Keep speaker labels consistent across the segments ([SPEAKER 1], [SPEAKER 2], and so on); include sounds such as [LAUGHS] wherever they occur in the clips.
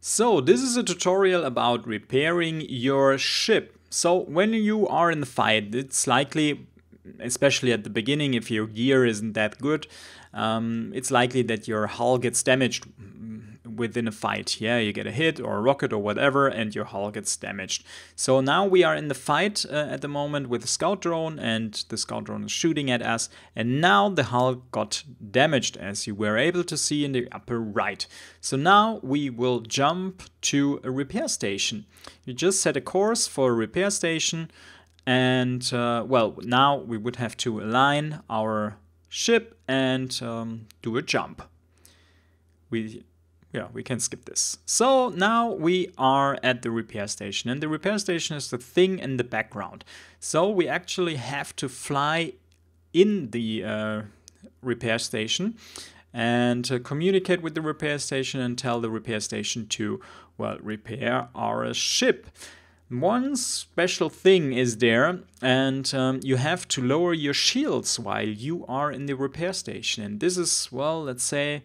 [SPEAKER 1] So this is a tutorial about repairing your ship. So when you are in the fight, it's likely, especially at the beginning, if your gear isn't that good, um, it's likely that your hull gets damaged within a fight. Yeah, you get a hit or a rocket or whatever, and your hull gets damaged. So now we are in the fight uh, at the moment with the scout drone, and the scout drone is shooting at us. And now the hull got damaged, as you were able to see in the upper right. So now we will jump to a repair station. You just set a course for a repair station. And uh, well, now we would have to align our ship and um, do a jump. We yeah, we can skip this. So now we are at the repair station and the repair station is the thing in the background. So we actually have to fly in the uh, repair station and uh, communicate with the repair station and tell the repair station to, well, repair our ship. One special thing is there, and um, you have to lower your shields while you are in the repair station. And this is, well, let's say,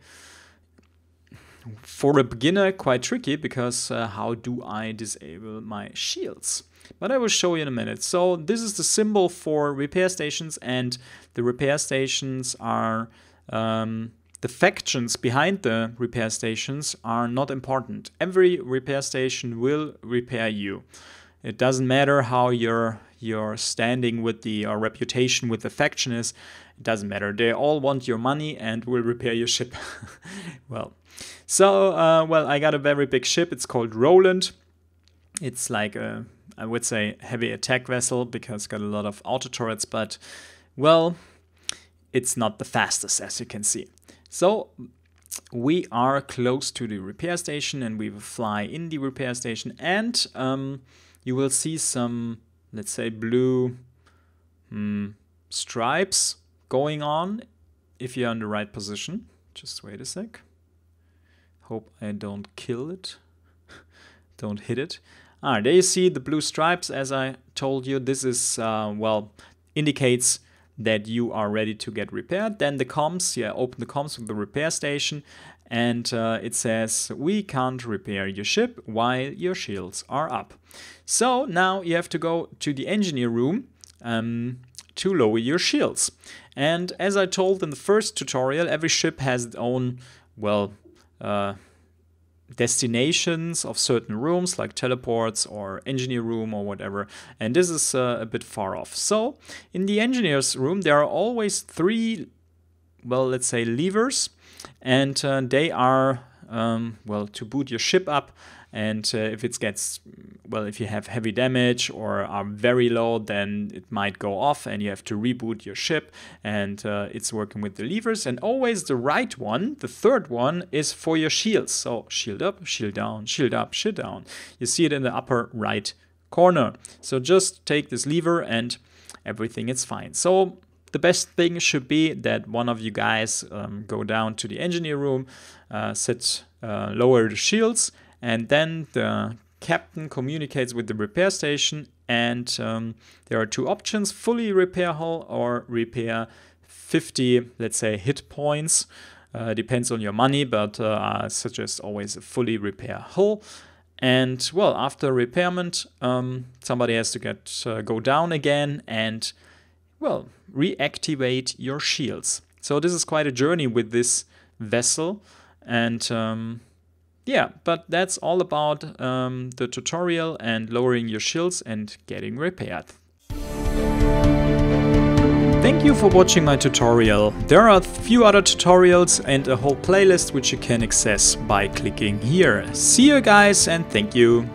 [SPEAKER 1] for a beginner quite tricky because uh, how do I disable my shields? But I will show you in a minute. So this is the symbol for repair stations and the repair stations are um, the factions behind the repair stations are not important. Every repair station will repair you. It doesn't matter how your your standing with the or reputation with the faction is. It doesn't matter. They all want your money and will repair your ship. [LAUGHS] well, so, uh, well, I got a very big ship. It's called Roland. It's like a, I would say, heavy attack vessel because got a lot of auto turrets, but, well, it's not the fastest, as you can see. So, we are close to the repair station and we will fly in the repair station and um, you will see some, let's say, blue hmm, stripes going on if you're in the right position. Just wait a sec. Hope I don't kill it. [LAUGHS] don't hit it. Ah, there you see the blue stripes as I told you. This is, uh, well, indicates that you are ready to get repaired. Then the comms, yeah, open the comms with the repair station and uh, it says we can't repair your ship while your shields are up. So now you have to go to the engineer room um, to lower your shields. And as I told in the first tutorial, every ship has its own, well, uh, destinations of certain rooms like teleports or engineer room or whatever and this is uh, a bit far off so in the engineers room there are always three well let's say levers and uh, they are um, well to boot your ship up and uh, if it gets well if you have heavy damage or are very low then it might go off and you have to reboot your ship and uh, it's working with the levers. And always the right one the third one is for your shields so shield up shield down shield up shield down. You see it in the upper right corner. So just take this lever and everything is fine. So the best thing should be that one of you guys um, go down to the engineer room, uh, set uh, lower the shields, and then the captain communicates with the repair station and um, there are two options fully repair hull or repair 50 let's say hit points. Uh, depends on your money but uh, I suggest always a fully repair hull. And well after repairment um, somebody has to get uh, go down again and well reactivate your shields so this is quite a journey with this vessel and um, yeah, but that's all about um, the tutorial and lowering your shields and getting repaired. Thank you for watching my tutorial. There are a few other tutorials and a whole playlist which you can access by clicking here. See you guys and thank you.